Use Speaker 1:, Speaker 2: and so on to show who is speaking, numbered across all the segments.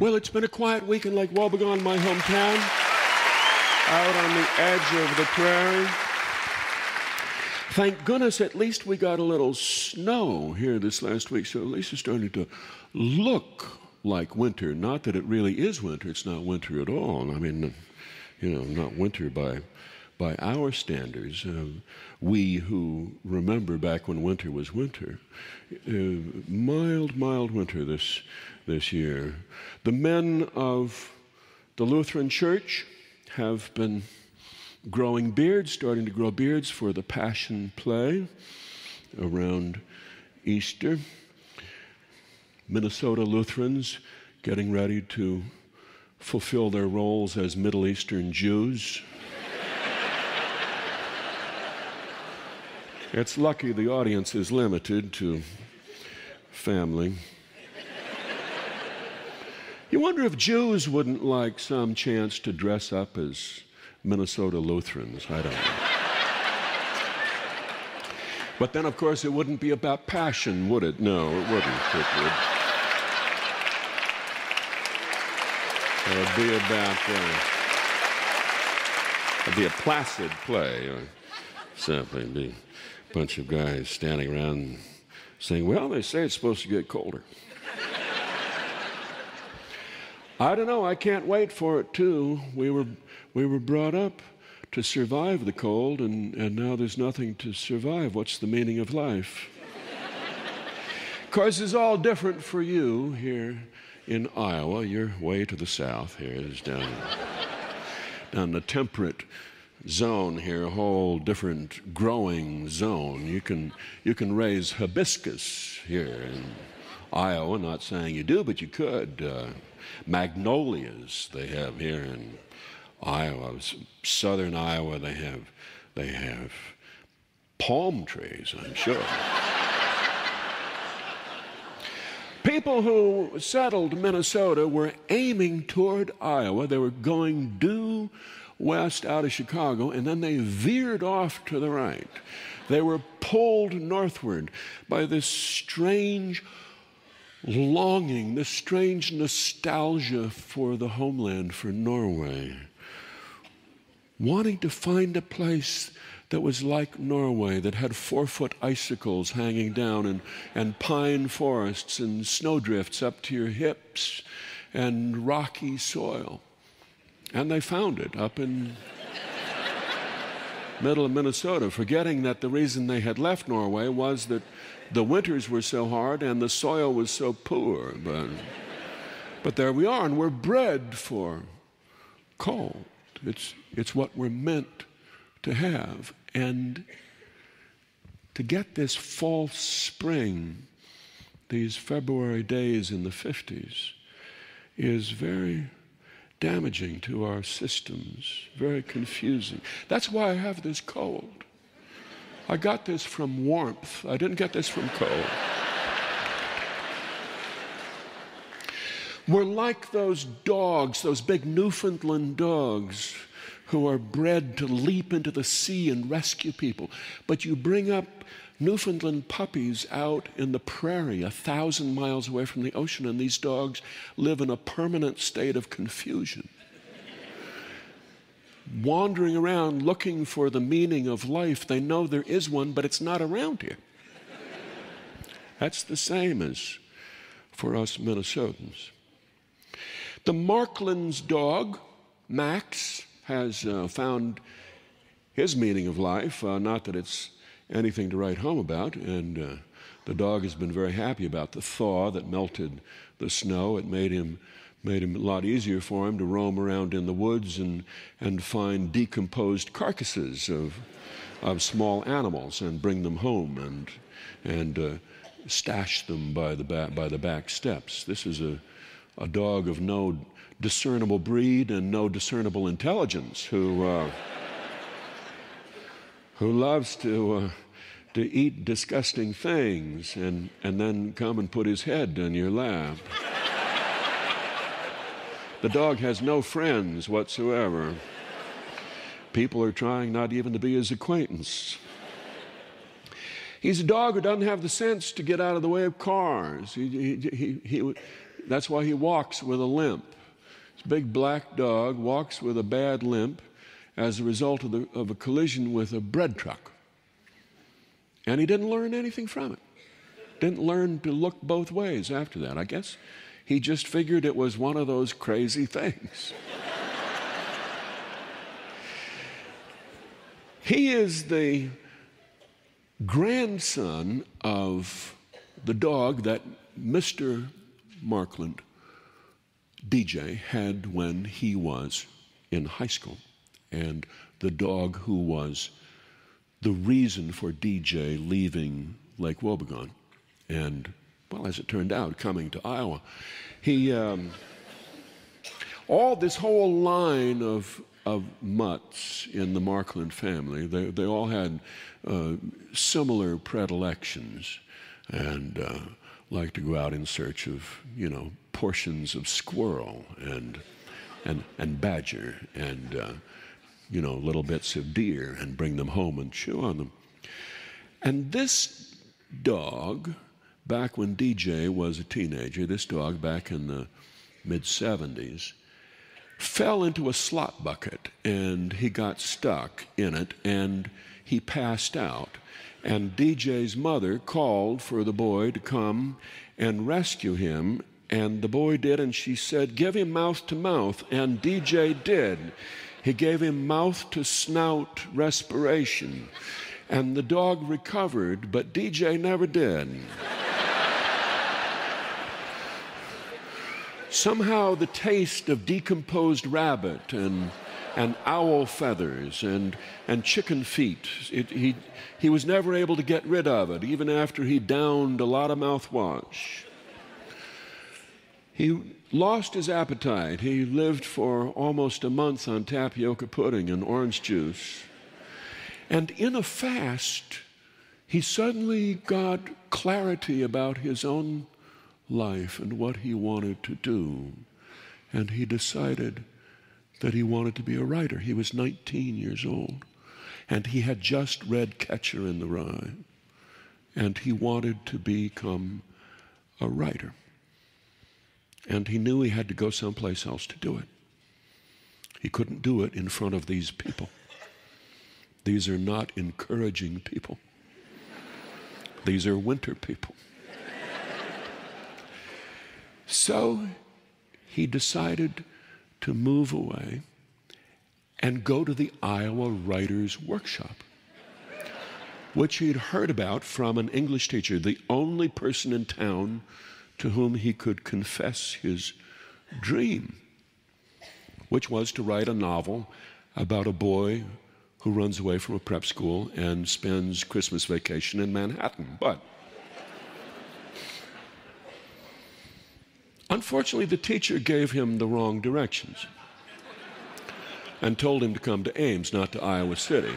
Speaker 1: Well, it's been a quiet week in Lake Wobegon, my hometown, out on the edge of the prairie. Thank goodness at least we got a little snow here this last week, so at least it's starting to look like winter. Not that it really is winter, it's not winter at all. I mean, you know, not winter by, by our standards. Uh, we who remember back when winter was winter. Uh, mild, mild winter this, this year. The men of the Lutheran Church have been growing beards, starting to grow beards for the Passion Play around Easter. Minnesota Lutherans getting ready to fulfill their roles as Middle Eastern Jews. it's lucky the audience is limited to family. You wonder if Jews wouldn't like some chance to dress up as Minnesota Lutherans. I don't know. But then, of course, it wouldn't be about passion, would it? No, it wouldn't. It would. It would be about. Uh, it'd be a placid play, or simply be a bunch of guys standing around saying, "Well, they say it's supposed to get colder." I don't know. I can't wait for it too. We were we were brought up to survive the cold, and, and now there's nothing to survive. What's the meaning of life? of course, it's all different for you here in Iowa. You're way to the south here. It's down, down the temperate zone here, a whole different growing zone. You can, you can raise hibiscus here in Iowa. Not saying you do, but you could. Uh, magnolias they have here in Iowa, southern Iowa, they have, they have palm trees, I'm sure. People who settled Minnesota were aiming toward Iowa. They were going due west out of Chicago, and then they veered off to the right. They were pulled northward by this strange longing, this strange nostalgia for the homeland, for Norway wanting to find a place that was like Norway, that had four foot icicles hanging down and, and pine forests and snowdrifts up to your hips and rocky soil. And they found it up in middle of Minnesota, forgetting that the reason they had left Norway was that the winters were so hard and the soil was so poor. But, but there we are, and we're bred for cold. It's, it's what we're meant to have. And to get this false spring, these February days in the 50s, is very damaging to our systems, very confusing. That's why I have this cold. I got this from warmth, I didn't get this from cold. We're like those dogs, those big Newfoundland dogs who are bred to leap into the sea and rescue people. But you bring up Newfoundland puppies out in the prairie, a thousand miles away from the ocean, and these dogs live in a permanent state of confusion. Wandering around looking for the meaning of life, they know there is one, but it's not around here. That's the same as for us Minnesotans. The Marklands dog, Max, has uh, found his meaning of life. Uh, not that it's anything to write home about, and uh, the dog has been very happy about the thaw that melted the snow. It made him made it a lot easier for him to roam around in the woods and and find decomposed carcasses of of small animals and bring them home and and uh, stash them by the back by the back steps. This is a a dog of no discernible breed and no discernible intelligence who, uh, who loves to, uh, to eat disgusting things and, and then come and put his head in your lap. The dog has no friends whatsoever. People are trying not even to be his acquaintance. He's a dog who doesn't have the sense to get out of the way of cars. He, he, he, That's why he walks with a limp. This big black dog walks with a bad limp as a result of, the, of a collision with a bread truck. And he didn't learn anything from it. Didn't learn to look both ways after that. I guess he just figured it was one of those crazy things. he is the grandson of the dog that Mr. Markland, DJ, had when he was in high school, and the dog who was the reason for DJ leaving Lake Wobegon and, well, as it turned out, coming to Iowa. He, um, all this whole line of, of mutts in the Markland family, they, they all had uh, similar predilections and uh, to go out in search of, you know, portions of squirrel and, and, and badger and, uh, you know, little bits of deer and bring them home and chew on them. And this dog, back when DJ was a teenager, this dog back in the mid 70s, fell into a slot bucket and he got stuck in it and he passed out. And DJ's mother called for the boy to come and rescue him. And the boy did, and she said, Give him mouth to mouth. And DJ did. He gave him mouth to snout respiration. And the dog recovered, but DJ never did. Somehow the taste of decomposed rabbit and, and owl feathers and, and chicken feet, it, he, he was never able to get rid of it, even after he downed a lot of mouthwash. He lost his appetite. He lived for almost a month on tapioca pudding and orange juice. And in a fast, he suddenly got clarity about his own life and what he wanted to do. And he decided that he wanted to be a writer. He was 19 years old. And he had just read Catcher in the Rye. And he wanted to become a writer. And he knew he had to go someplace else to do it. He couldn't do it in front of these people. These are not encouraging people. These are winter people. So he decided to move away and go to the Iowa Writers Workshop, which he'd heard about from an English teacher, the only person in town to whom he could confess his dream, which was to write a novel about a boy who runs away from a prep school and spends Christmas vacation in Manhattan. But unfortunately, the teacher gave him the wrong directions and told him to come to Ames, not to Iowa City.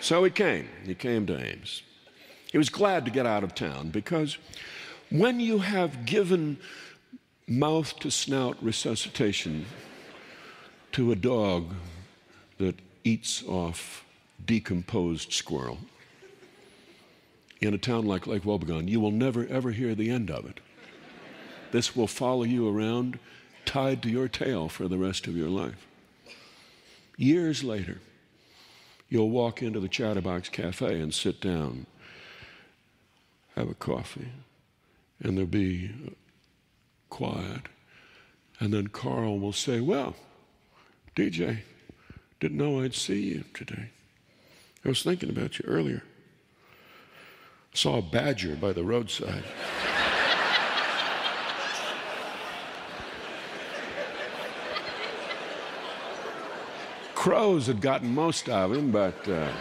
Speaker 1: So he came. He came to Ames. He was glad to get out of town because when you have given mouth to snout resuscitation to a dog that eats off decomposed squirrel in a town like Lake Wobegon, you will never ever hear the end of it. This will follow you around tied to your tail for the rest of your life. Years later, you'll walk into the Chatterbox Cafe and sit down, have a coffee, and there'll be quiet. And then Carl will say, Well, DJ, didn't know I'd see you today. I was thinking about you earlier. Saw a badger by the roadside. Crows had gotten most of him, but uh,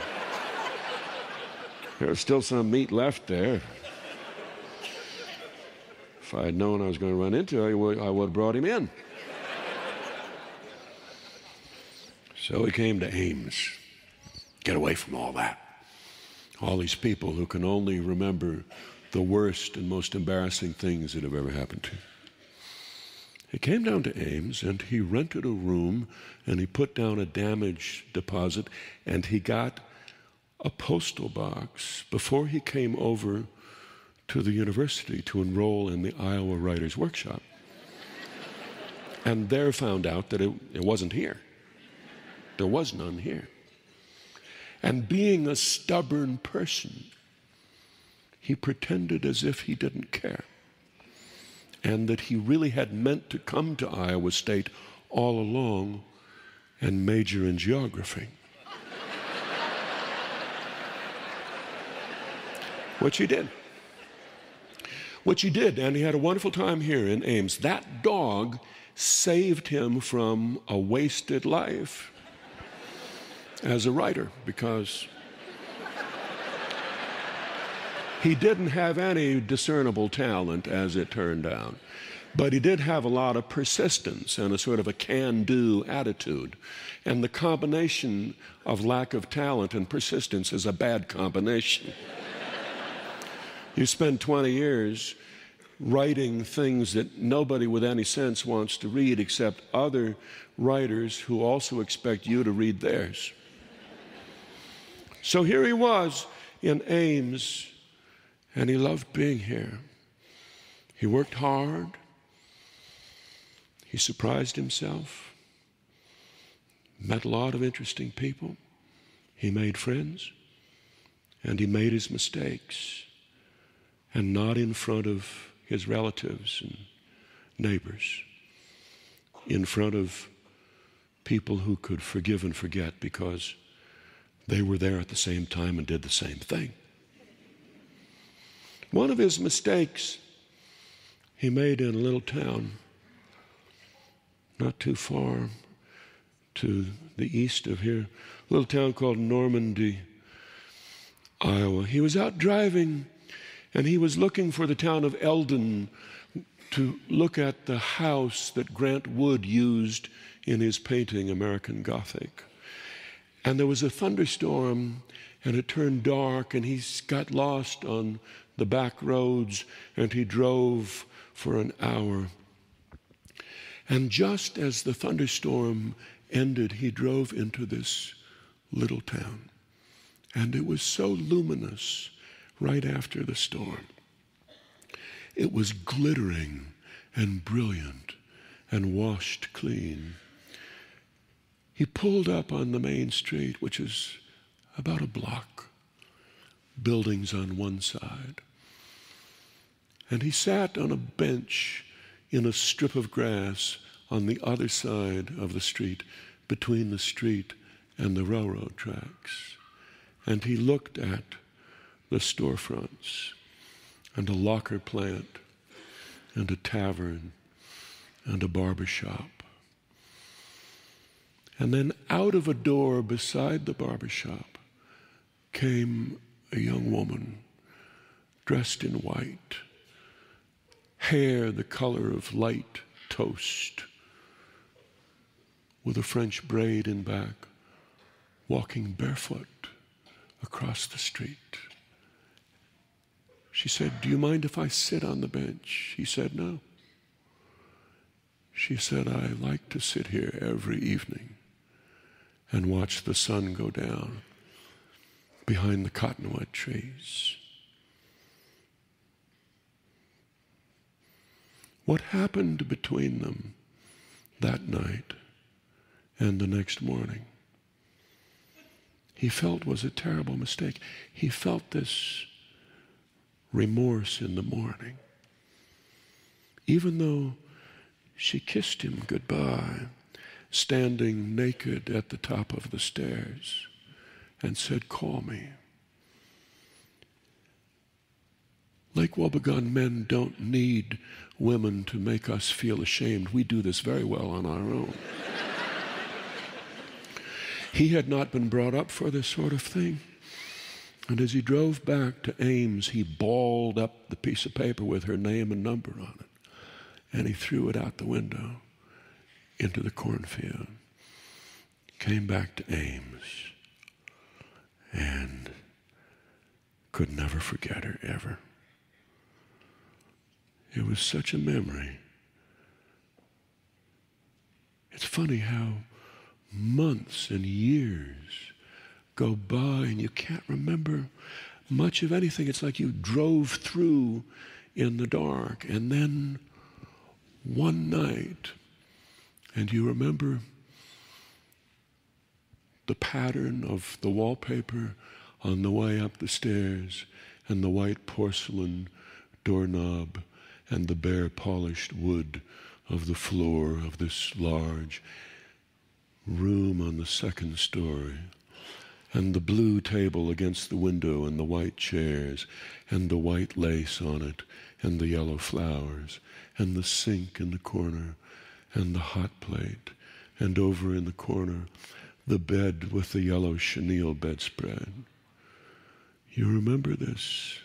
Speaker 1: there was still some meat left there. If I had known I was going to run into him, I would have brought him in. So he came to Ames. Get away from all that. All these people who can only remember the worst and most embarrassing things that have ever happened to. He came down to Ames and he rented a room and he put down a damage deposit and he got a postal box before he came over to the university to enroll in the Iowa Writers Workshop. and there found out that it, it wasn't here. There was none here. And being a stubborn person, he pretended as if he didn't care and that he really had meant to come to Iowa State all along and major in geography. Which he did. Which he did, and he had a wonderful time here in Ames. That dog saved him from a wasted life as a writer because he didn't have any discernible talent, as it turned out. But he did have a lot of persistence and a sort of a can do attitude. And the combination of lack of talent and persistence is a bad combination. you spend 20 years writing things that nobody with any sense wants to read except other writers who also expect you to read theirs. So here he was in Ames, and he loved being here. He worked hard. He surprised himself, met a lot of interesting people. He made friends, and he made his mistakes, and not in front of his relatives and neighbors, in front of people who could forgive and forget because they were there at the same time and did the same thing. One of his mistakes he made in a little town not too far to the east of here, a little town called Normandy, Iowa. He was out driving and he was looking for the town of Eldon to look at the house that Grant Wood used in his painting American Gothic. And there was a thunderstorm and it turned dark and he got lost on the back roads and he drove for an hour. And just as the thunderstorm ended, he drove into this little town. And it was so luminous right after the storm. It was glittering and brilliant and washed clean. He pulled up on the main street, which is about a block, buildings on one side. And he sat on a bench in a strip of grass on the other side of the street, between the street and the railroad tracks. And he looked at the storefronts and a locker plant and a tavern and a barber shop. And then out of a door beside the barber shop came a young woman dressed in white hair the color of light toast, with a French braid in back, walking barefoot across the street. She said, Do you mind if I sit on the bench? He said, No. She said, I like to sit here every evening and watch the sun go down behind the cottonwood trees. What happened between them that night and the next morning? He felt was a terrible mistake. He felt this remorse in the morning. Even though she kissed him goodbye, standing naked at the top of the stairs, and said, Call me. Lake Wobegon men don't need women to make us feel ashamed. We do this very well on our own. he had not been brought up for this sort of thing. And as he drove back to Ames, he balled up the piece of paper with her name and number on it. And he threw it out the window into the cornfield. Came back to Ames and could never forget her ever. It was such a memory. It's funny how months and years go by and you can't remember much of anything, it's like you drove through in the dark. And then one night, and you remember the pattern of the wallpaper on the way up the stairs and the white porcelain doorknob and the bare polished wood of the floor of this large room on the second story, and the blue table against the window, and the white chairs, and the white lace on it, and the yellow flowers, and the sink in the corner, and the hot plate, and over in the corner, the bed with the yellow chenille bedspread. You remember this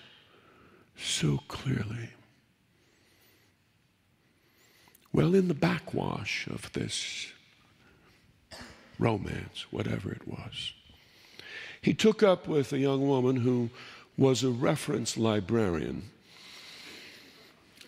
Speaker 1: so clearly. Well, in the backwash of this romance, whatever it was, he took up with a young woman who was a reference librarian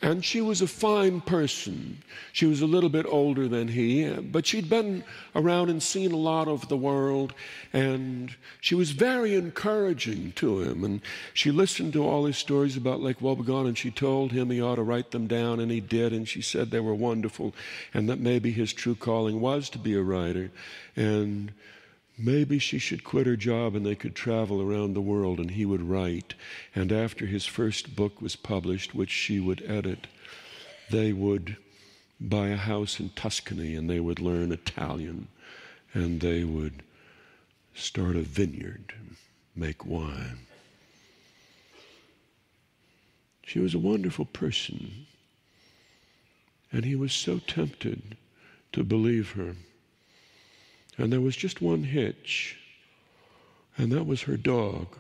Speaker 1: and she was a fine person. She was a little bit older than he, but she'd been around and seen a lot of the world, and she was very encouraging to him. And she listened to all his stories about Lake Wobegon, and she told him he ought to write them down, and he did. And she said they were wonderful, and that maybe his true calling was to be a writer. And Maybe she should quit her job and they could travel around the world and he would write. And after his first book was published, which she would edit, they would buy a house in Tuscany and they would learn Italian and they would start a vineyard, make wine. She was a wonderful person. And he was so tempted to believe her. And there was just one hitch, and that was her dog.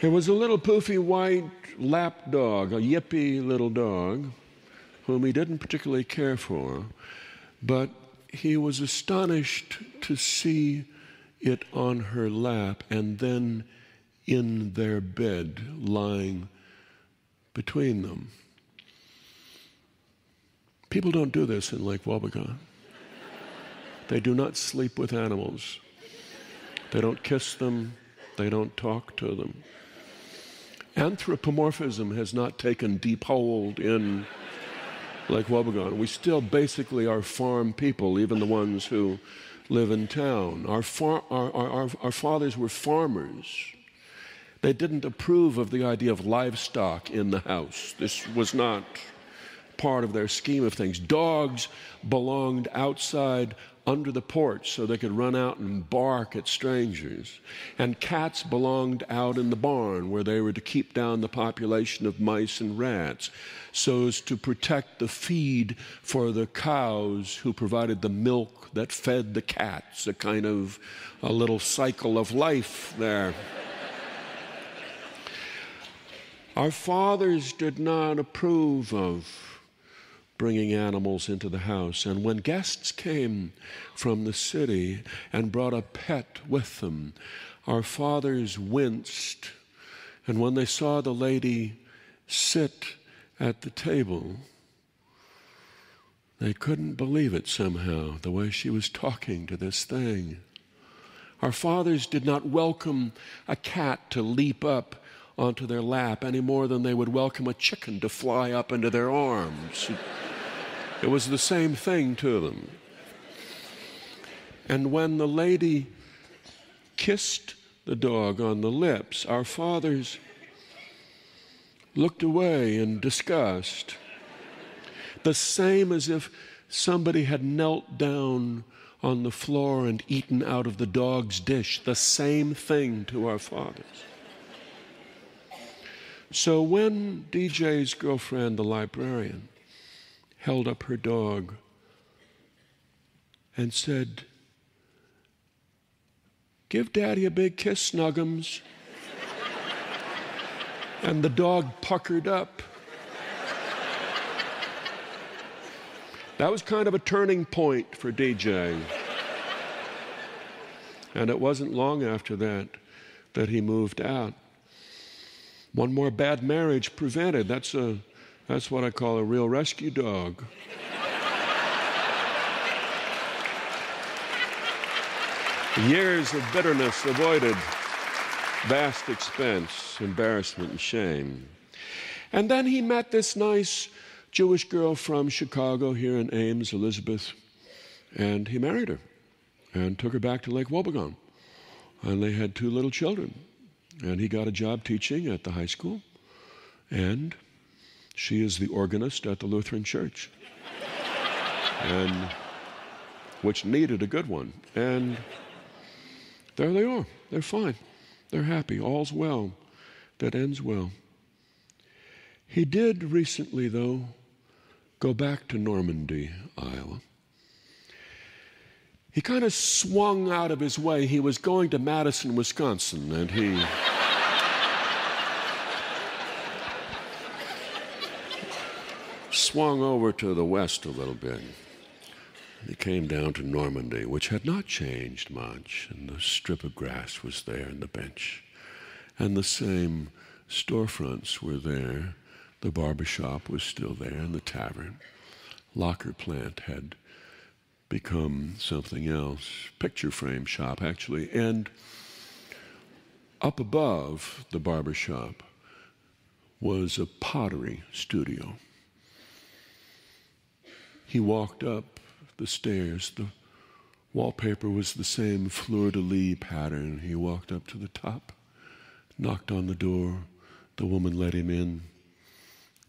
Speaker 1: It was a little poofy white lap dog, a yippy little dog, whom he didn't particularly care for, but he was astonished to see it on her lap and then in their bed lying between them. People don't do this in Lake Wobegon. They do not sleep with animals. They don't kiss them. They don't talk to them. Anthropomorphism has not taken deep hold in Lake Wobegon. We still basically are farm people, even the ones who live in town. Our, far, our, our, our, fathers were farmers. They didn't approve of the idea of livestock in the house. This was not part of their scheme of things. Dogs belonged outside under the porch so they could run out and bark at strangers. And cats belonged out in the barn where they were to keep down the population of mice and rats so as to protect the feed for the cows who provided the milk that fed the cats, a kind of a little cycle of life there. Our fathers did not approve of bringing animals into the house. And when guests came from the city and brought a pet with them, our fathers winced. And when they saw the lady sit at the table, they couldn't believe it somehow, the way she was talking to this thing. Our fathers did not welcome a cat to leap up onto their lap any more than they would welcome a chicken to fly up into their arms. It was the same thing to them. And when the lady kissed the dog on the lips, our fathers looked away in disgust, the same as if somebody had knelt down on the floor and eaten out of the dog's dish, the same thing to our fathers. So when DJ's girlfriend, the librarian, held up her dog and said, Give daddy a big kiss, Snuggums. and the dog puckered up. That was kind of a turning point for DJ. And it wasn't long after that that he moved out. One more bad marriage prevented. That's a that's what I call a real rescue dog. Years of bitterness avoided, vast expense, embarrassment, and shame. And then he met this nice Jewish girl from Chicago here in Ames, Elizabeth, and he married her and took her back to Lake Wobegon. And they had two little children. And he got a job teaching at the high school. And she is the organist at the Lutheran Church. and which needed a good one. And there they are. They're fine. They're happy. All's well that ends well. He did recently, though, go back to Normandy, Iowa. He kind of swung out of his way. He was going to Madison, Wisconsin, and he. swung over to the west a little bit. He came down to Normandy, which had not changed much, and the strip of grass was there and the bench. And the same storefronts were there. The barber shop was still there, and the tavern. Locker plant had become something else. Picture frame shop, actually. And up above the barber shop was a pottery studio. He walked up the stairs. The wallpaper was the same fleur de lis pattern. He walked up to the top, knocked on the door. The woman let him in.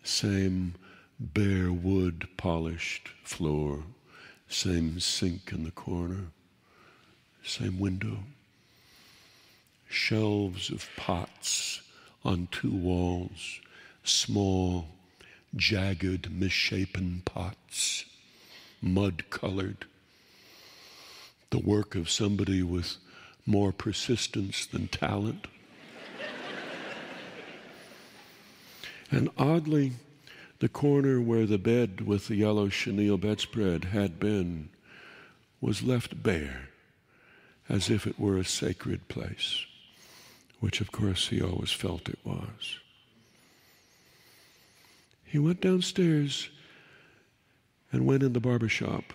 Speaker 1: Same bare wood polished floor, same sink in the corner, same window, shelves of pots on two walls, small, jagged, misshapen pots mud colored. The work of somebody with more persistence than talent. and oddly, the corner where the bed with the yellow chenille bedspread had been was left bare, as if it were a sacred place, which of course he always felt it was. He went downstairs and went in the barber shop,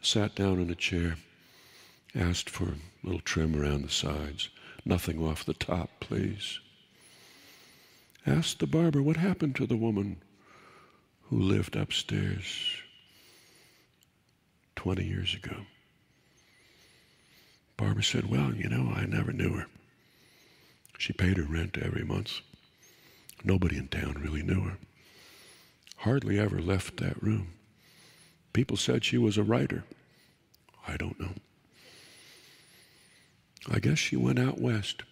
Speaker 1: sat down in a chair, asked for a little trim around the sides, nothing off the top, please. Asked the barber what happened to the woman who lived upstairs 20 years ago. Barbara said, Well, you know, I never knew her. She paid her rent every month. Nobody in town really knew her. Hardly ever left that room. People said she was a writer. I don't know. I guess she went out west.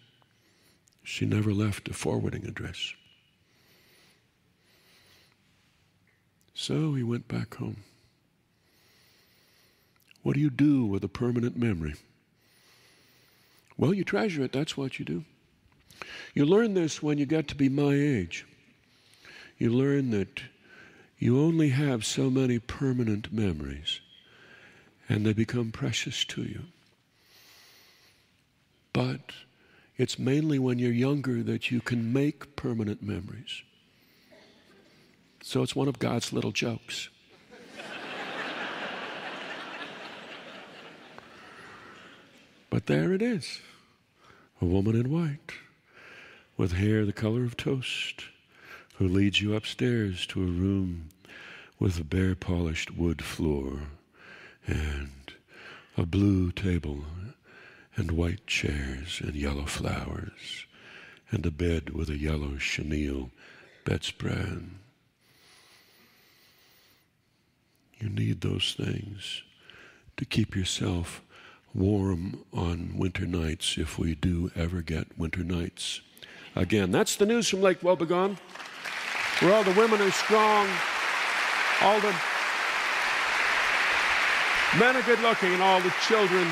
Speaker 1: She never left a forwarding address. So he went back home. What do you do with a permanent memory? Well, you treasure it. That's what you do. You learn this when you get to be my age. You learn that you only have so many permanent memories, and they become precious to you. But it's mainly when you're younger that you can make permanent memories. So it's one of God's little jokes. but there it is a woman in white with hair the color of toast who leads you upstairs to a room with a bare polished wood floor and a blue table and white chairs and yellow flowers and a bed with a yellow chenille bedspread. You need those things to keep yourself warm on winter nights if we do ever get winter nights. Again, that's the news from Lake Wobegon where all the women are strong, all the men are good looking, and all the children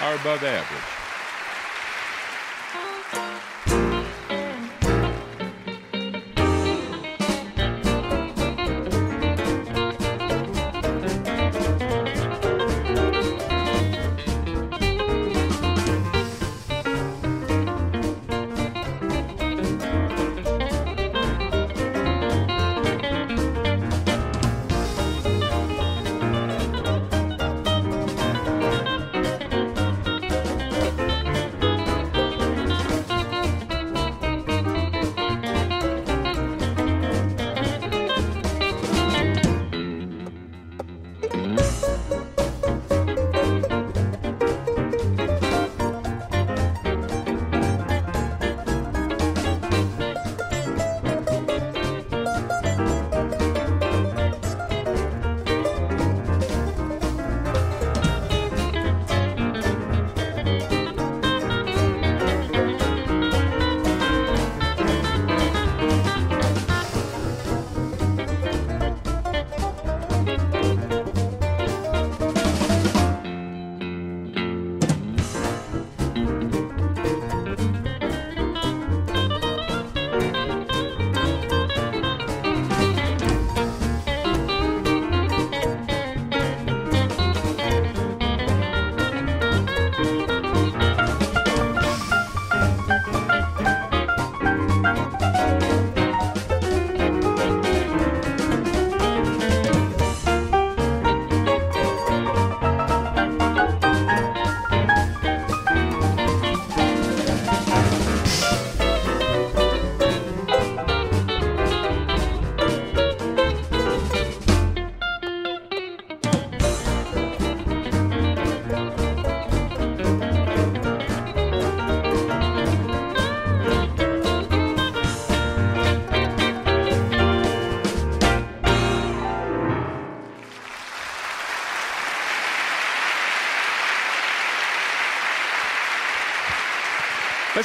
Speaker 1: are above average.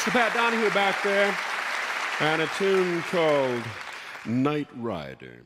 Speaker 1: Mr. Pat Donahue back there, and a tune called Night Rider.